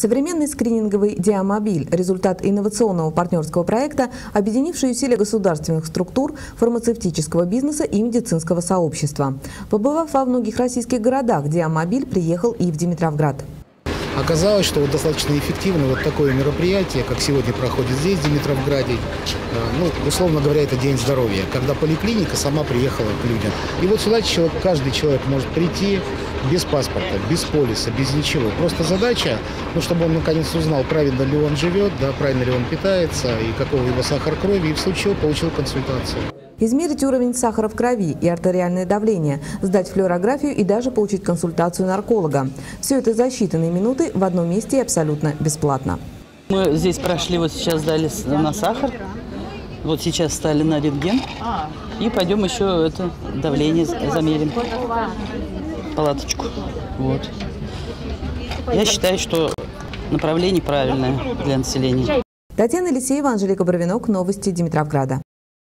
Современный скрининговый диамобиль – результат инновационного партнерского проекта, объединивший усилия государственных структур, фармацевтического бизнеса и медицинского сообщества. Побывав во многих российских городах, диамобиль приехал и в Димитровград. Оказалось, что вот достаточно эффективно вот такое мероприятие, как сегодня проходит здесь, в Димитровграде, э, ну, условно говоря, это День здоровья, когда поликлиника сама приехала к людям. И вот сюда человек, каждый человек может прийти без паспорта, без полиса, без ничего. Просто задача, ну, чтобы он наконец узнал, правильно ли он живет, да, правильно ли он питается, и какого его сахар крови, и в случае получил консультацию измерить уровень сахара в крови и артериальное давление, сдать флюорографию и даже получить консультацию нарколога. Все это за считанные минуты в одном месте и абсолютно бесплатно. Мы здесь прошли, вот сейчас дали на сахар, вот сейчас стали на рентген, и пойдем еще это давление замерим, палаточку. Вот. Я считаю, что направление правильное для населения. Татьяна Лисеева, Анжелика Боровинок, Новости Димитровграда.